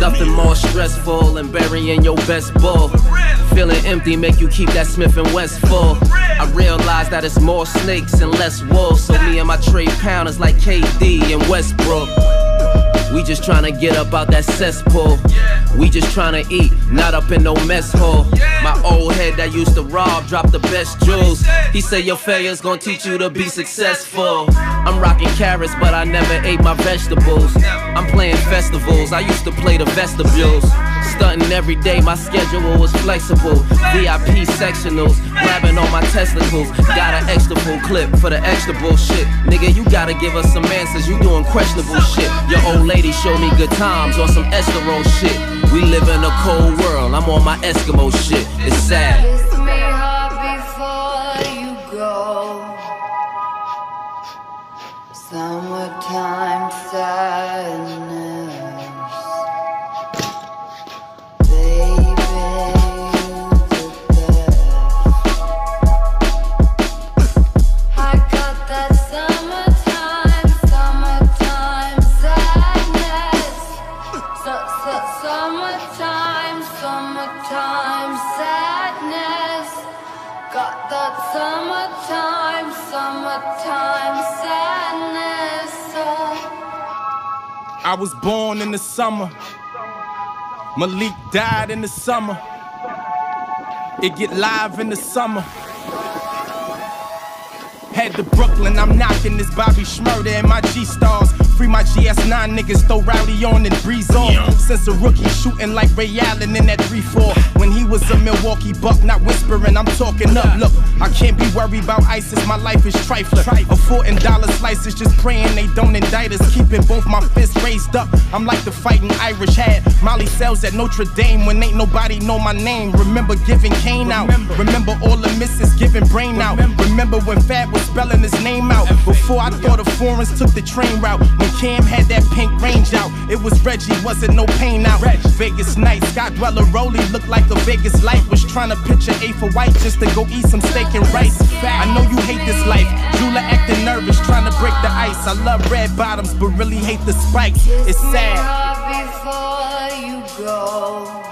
Nothing more stressful than burying your best bull. Feeling empty make you keep that Smith and West full. I realize that it's more snakes and less wolves. So me and my trade pounders like KD and Westbrook. We just tryna get up out that cesspool. We just tryna eat, not up in no mess hall. My old head that used to rob dropped the best jewels. He said your failure's gonna teach you to be successful. I'm rocking carrots, but I never ate my vegetables. I'm playing festivals, I used to play the vestibules. Stunting every day, my schedule was flexible. VIP sectionals, grabbing on my testicles. Got an extra full clip for the extra bullshit. Nigga, you gotta give us some answers, you doing questionable shit. Your old lady showed me good times on some Estero shit. We live in a cold world, I'm on my Eskimo shit. It's sad. Summertime sadness. Got that summertime, summertime sadness. Oh. I was born in the summer. Malik died in the summer. It get live in the summer. Head to Brooklyn, I'm knocking this Bobby Shmurda and my G stars. Free my GS9 niggas, throw rowdy on and breeze off. Since a rookie, shooting like Ray Allen in that 3-4. When he was a Milwaukee buck, not whispering, I'm talking up. Look, I can't be worried about ISIS, my life is trifling. A four and dollar slices, just praying they don't indict us. Keeping both my fists raised up. I'm like the fighting Irish had. Molly sells at Notre Dame when ain't nobody know my name. Remember giving Kane out. Remember all the misses giving brain out. Remember when Fab was spelling his name out. Before I thought the foreigns took the train route. When Cam had that pink range out, it was Reggie, wasn't no pain out. Vegas night, Scott Dweller Rowley looked like a Vegas light. Was trying to picture A for white just to go eat some steak and rice. I know you hate this life. Jula acting nervous, trying to break the ice. I love red bottoms, but really hate the spikes. It's sad. before you go.